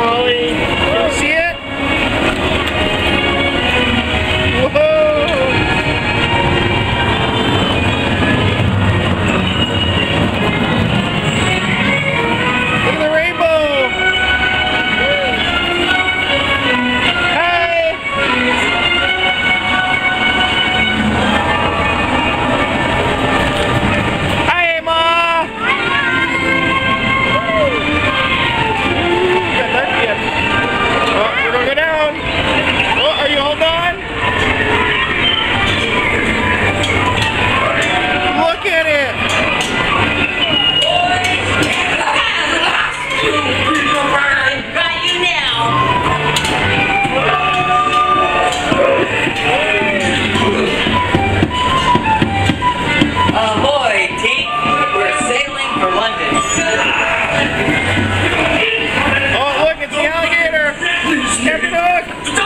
Molly. back.